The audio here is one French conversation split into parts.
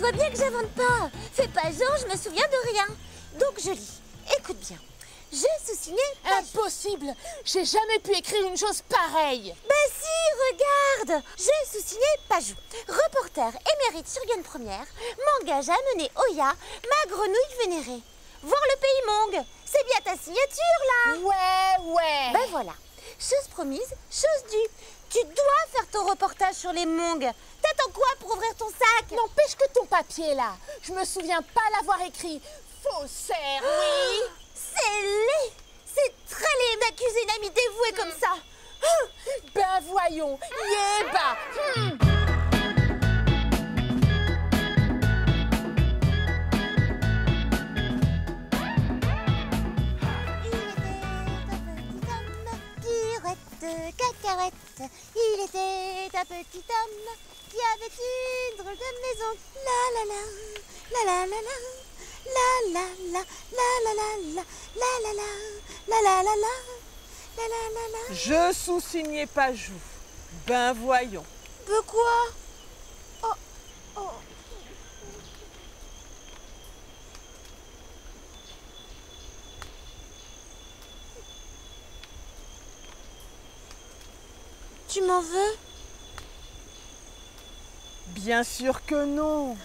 Tu vois bien que j'invente pas. Fais pas genre, je me souviens de rien. Donc je lis. Écoute bien. Je sous-signé Impossible J'ai jamais pu écrire une chose pareille Bah si, regarde Je sous-signé Pajou, reporter émérite sur Première, m'engage à mener Oya, ma grenouille vénérée. Voir le pays Mong C'est bien ta signature là Ouais, ouais Ben voilà. Chose promise, chose due. Tu dois faire ton reportage sur les Mongs. T'attends quoi pour ouvrir ton sac? N'empêche que ton papier là, je me souviens pas l'avoir écrit. Faussaire, oui. C'est laid. C'est très laid d'accuser une amie. Dévouée comme ça. Ben voyons, yéba. Hmm. Il était un petit homme qui avait une drôle de maison. La la la, la la la la, la la la, la la la la, la la la, la la la la, la la la la. Je sous-signais pas joue. Ben voyons. De quoi Tu m'en veux? Bien sûr que non.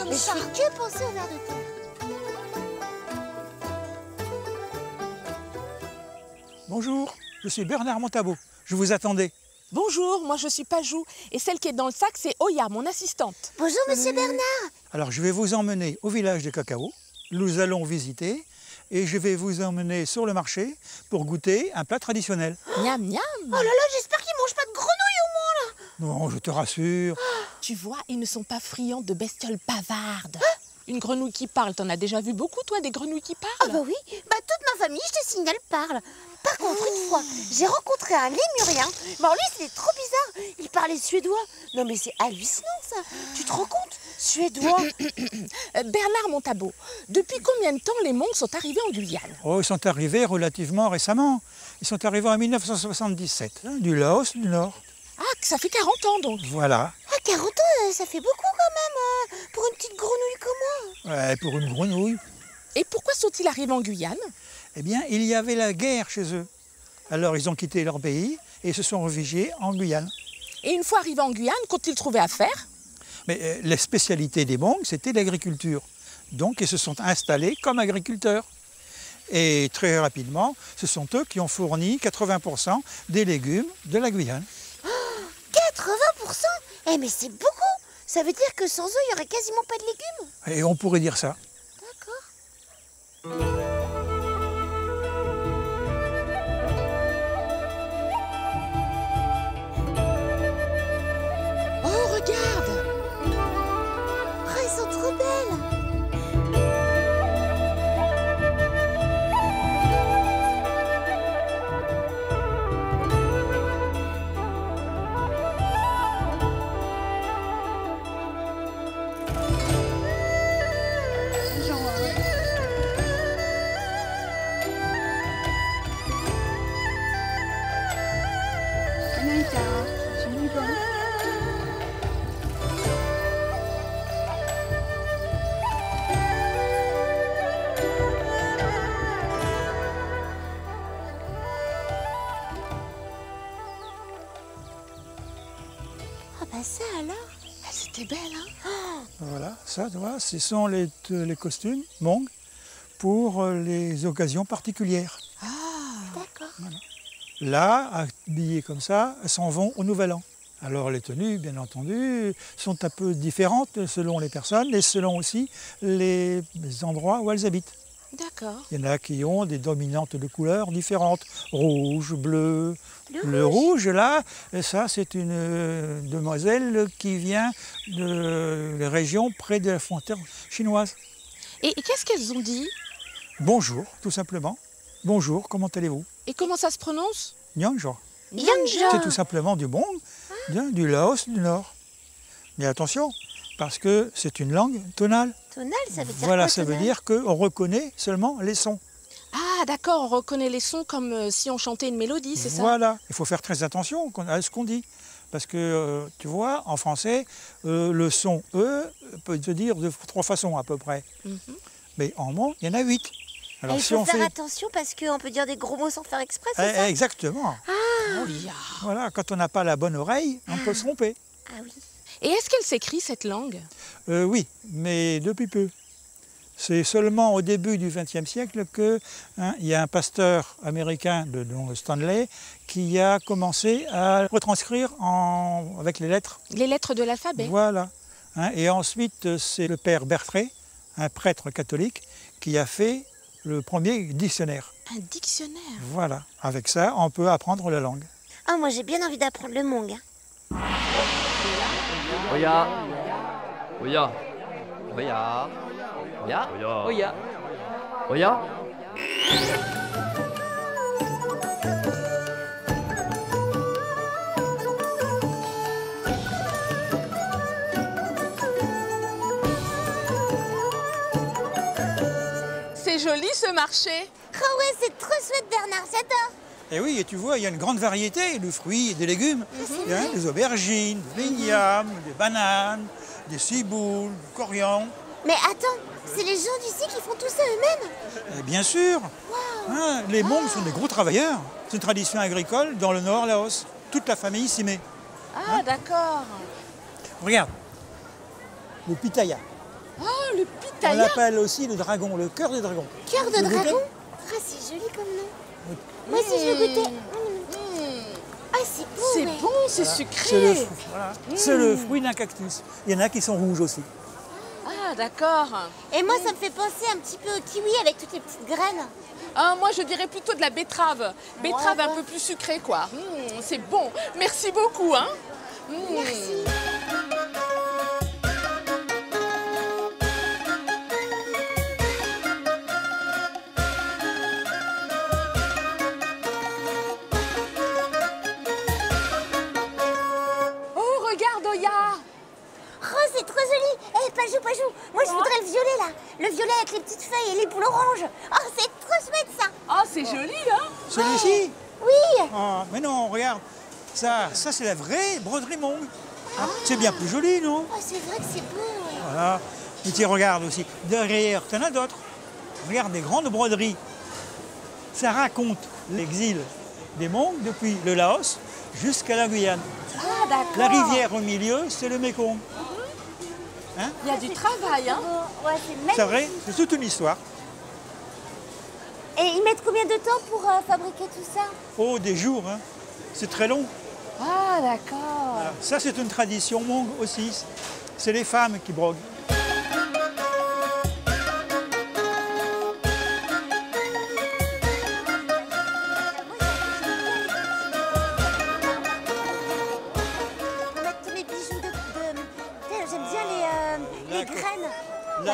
Comme mais ça. je fais que penser vers de terre. Bonjour, je suis Bernard Montabot. Je vous attendais. Bonjour, moi je suis Pajou et celle qui est dans le sac c'est Oya, mon assistante. Bonjour, monsieur Bernard. Alors, je vais vous emmener au village de Cacao. Nous allons visiter et je vais vous emmener sur le marché pour goûter un plat traditionnel. Miam miam Oh là là, j'espère qu'ils mangent pas de grenouilles au moins là. Non, je te rassure. Tu vois, ils ne sont pas friands de bestioles bavardes. Une grenouille qui parle, t'en as déjà vu beaucoup toi des grenouilles qui Ah parlent bah oui, bah toute ma famille, je te signale, parle. Par contre, une fois, j'ai rencontré un lémurien. Mais alors lui, c'était trop bizarre. Il parlait suédois. Non mais c'est hallucinant ça. Tu te rends compte? Suédois. Euh, Bernard Montabot, depuis combien de temps les Mongs sont arrivés en Guyane? Oh, ils sont arrivés relativement récemment. Ils sont arrivés en 1977, hein, du Laos du Nord. Ah, ça fait 40 ans donc. Voilà. Ah, 40 ans, euh, ça fait beaucoup quand même. euh, pour une petite grenouille comme moi. Ouais, pour une grenouille. Et pourquoi sont-ils arrivés en Guyane? Eh bien, il y avait la guerre chez eux. Alors, ils ont quitté leur pays et se sont réfugiés en Guyane. Et une fois arrivés en Guyane, qu'ont-ils trouvé à faire? Mais euh, la spécialité des Mongs, c'était l'agriculture. Donc, ils se sont installés comme agriculteurs. Et très rapidement, ce sont eux qui ont fourni 80% des légumes de la Guyane. 80% Eh mais c'est beaucoup. Ça veut dire que sans eux, il y aurait quasiment pas de légumes. Et on pourrait dire ça. Ah ça alors? Elles étaient belles, hein? Voilà, ça, tu vois, ce sont les, les costumes Mongs pour euh, les occasions particulières. D'accord. Là, habillées comme ça, elles s'en vont au Nouvel An. Alors les tenues, bien entendu, sont un peu différentes selon les personnes et selon aussi les endroits où elles habitent. D'accord. Il y en a qui ont des dominantes de couleurs différentes. Rouge, bleu. Le Le rouge, là, ça, c'est une euh, demoiselle qui vient de la région près de la frontière chinoise. Et, et qu'est-ce qu'elles ont dit? Bonjour, tout simplement. Bonjour, comment allez-vous? Et comment ça se prononce? Nyangjo. Yangja. C'est tout simplement du Hmong, bien, du Laos du Nord. Mais attention, parce que c'est une langue tonale. Tonal, ça veut dire Voilà, quoi, ça veut dire qu'on reconnaît seulement les sons. Ah, d'accord, on reconnaît les sons comme euh, si on chantait une mélodie, c'est ça? Voilà, il faut faire très attention à ce qu'on dit. Parce que, euh, tu vois, en français, euh, le son E peut se dire de trois façons à peu près. Mhm. Mais en Hmong, il y en a huit. Alors il si faut on faire fait... attention parce qu'on peut dire des gros mots sans faire exprès, c'est Eh, ça? Exactement. Oh, ya. Voilà, quand on n'a pas la bonne oreille, on peut se tromper. Ah oui. Et est-ce qu'elle s'écrit cette langue Euh, oui, mais depuis peu. C'est seulement au début du XXe siècle qu'il y a un pasteur américain de nom Stanley qui a commencé à retranscrire en- avec les lettres. Les lettres de l'alphabet Voilà. Hein, et ensuite, c'est le père Berthré, un prêtre catholique, qui a fait le premier dictionnaire. Un dictionnaire Voilà. Avec ça, on peut apprendre la langue. Ah, moi j'ai bien envie d'apprendre le mong. hein. Oya. Oya. Oya. Oya. Oya. Oya. C'est joli ce marché Ah ouais, c'est trop chouette Bernard, j'adore. Et oui, et tu vois, il y a une grande variété de fruits et de légumes. A des aubergines, des vignames, des bananes, des ciboules, du coriandre. Mais attends, c'est les gens d'ici qui font tout ça eux-mêmes? Et bien sûr, hein, les Mongs sont des gros travailleurs. C'est une tradition agricole dans le nord Laos. Toute la famille s'y met. Ah, d'accord Regarde, le pitaya. Oh, le On pitaya l'appelle aussi le dragon, le cœur des dragons. Cœur de dragon? Ah, c'est joli comme nom. Moi aussi je veux goûter. Mmh. Ah, c'est beau, C'est ouais. bon, c'est C'est le, sucré fruit- voilà. C'est le fruit d'un cactus. Il y en a qui sont rouges aussi. Ah, d'accord Et moi, ça me fait penser un petit peu au kiwi avec toutes les petites graines. Ah, moi, je dirais plutôt de la betterave. Betterave Ouais, un ouais. peu plus sucrée, quoi. Mmh, c'est bon. Merci beaucoup, hein. Mmh. Merci. Joli, hein Celui-ci Oui Oh, Mais non, regarde. Ça, ça c'est la vraie broderie Mong. Hein, C'est bien plus joli, non Oh, c'est vrai que c'est beau ouais. Voilà. Et tu regardes aussi. Derrière, tu en as d'autres. Regarde des grandes broderies. Ça raconte l'exil des Mongs depuis le Laos jusqu'à la Guyane. Ah, d'accord. La rivière au milieu, c'est le Mékong. Il y a du travail, hein Ouais, c'est vrai, c'est toute une histoire. Et ils mettent combien de temps pour euh, fabriquer tout ça? Oh, des jours, hein. c'est très long. Ah, d'accord. Voilà. Ça, c'est une tradition aussi. C'est les femmes qui broguent.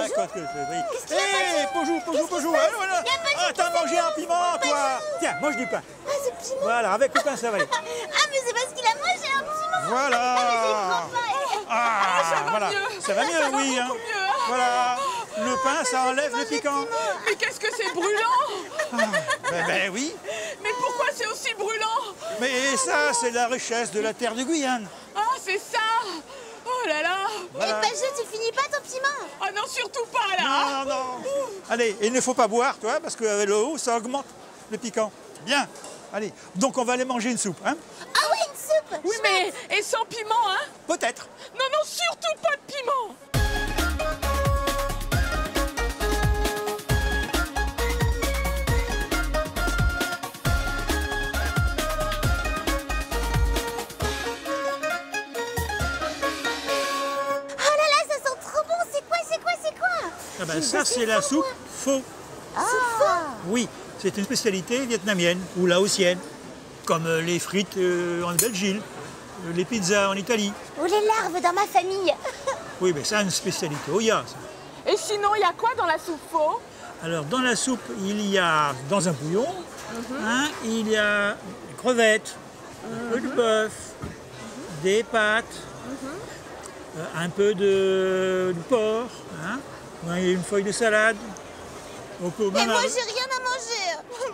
Que- oui. Hé, bonjour, bonjour, bonjour. se passe Allez, voilà. Il y a Pajou Ah, t'as mangé un piment, toi. Tiens, mange du pain. Ah, c'est piment Voilà, avec le pain, ça va aller. Ah, mais c'est parce qu'il a mangé un piment Voilà. Ah, Ah, ça va voilà. mieux. Ça va mieux, Ça va oui. hein. mieux, hein. Voilà. Le pain, ça enlève le piquant. Mais qu'est-ce que c'est brûlant Ben, ben oui. Mais pourquoi c'est aussi brûlant? Mais ça, c'est la richesse de la terre de Guyane. Ah, Oh là là Voilà. Et Pajou, tu finis pas ton piment Ah non, surtout pas là Non, non. Allez, il ne faut pas boire, toi, parce qu'avec l'eau, ça augmente le piquant. Bien. Allez, donc on va aller manger une soupe, hein Ah oui, une soupe Oui, mais et sans piment, hein Peut-être. Non, non, surtout pas de piment ben, ça, c'est la soupe faux. Oui, c'est une spécialité vietnamienne ou laotienne, comme euh, les frites euh, en Belgique, euh, les pizzas en Italie. Ou les larves dans ma famille. Oui, mais ça, une spécialité Oya. ça. Et sinon, il y a quoi dans la soupe faux Alors, dans la soupe, il y a, dans un bouillon, hein, il y a des crevettes, un peu de bœuf, des pâtes, euh, un peu de, de porc, hein, ouais, une feuille de salade. On peut Mais même moi, j'ai rien à manger.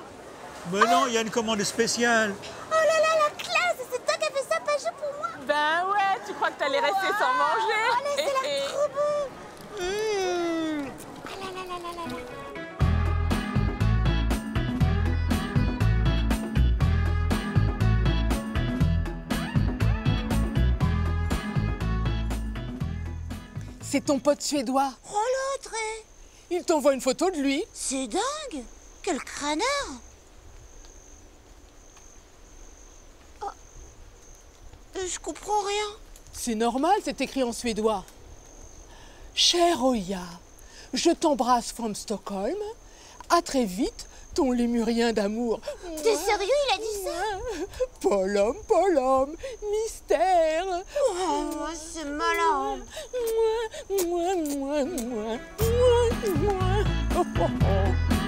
Mais non, il y a une commande spéciale. Oh là là, la classe C'est toi qui as fait ça, pas juste pour moi Ben ouais, tu crois que t'allais rester sans manger? Oh là, c'est trop bon Mmh. Ah là là là là là là. C'est ton pote suédois. Oh l'autre Il t'envoie une photo de lui. C'est dingue Quel crâneur Oh. Euh, Je comprends rien. C'est normal, c'est écrit en suédois. Cher Oya, je t'embrasse from Stockholm. À très vite, ton lémurien d'amour. T'es sérieux, il a dit ça Paul homme, Paul homme, mystère. Oh, c'est malin mouah, mouah, mouah. Oh, oh, oh.